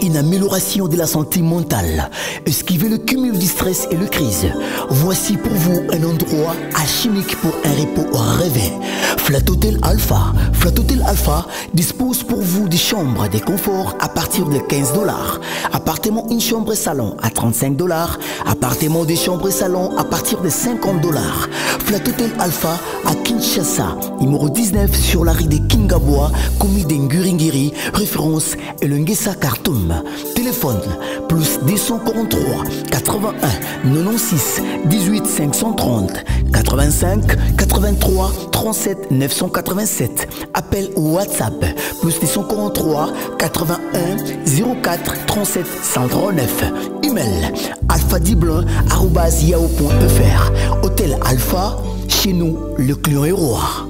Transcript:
une amélioration de la santé mentale. Esquivez le cumul du stress et le crise. Voici pour vous un endroit chimique pour un repos rêvé. Flat Hotel Alpha. Flat Hotel Alpha dispose pour vous des chambres de confort à partir de 15 dollars. Appartement une chambre et salon à 35 dollars. Appartement des chambres et salon à partir de 50 dollars. Flat Hotel Alpha à Kinshasa, numéro 19 sur la rue de Kingabois, commis d'Enguringiri, référence Elengesa Khartoum. Téléphone plus 243 81 96 18 530 85 83 37 987. Appel ou WhatsApp plus 243 81 04 37 139. Email alphadiblin.yahoo.fr Hôtel Alpha, chez nous, le client est roi.